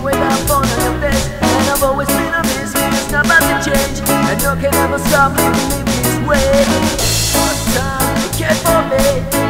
going up on your offense And I've always been a misfit, it's not about to change. And you can never stop me, believe this way. One time, you care for me?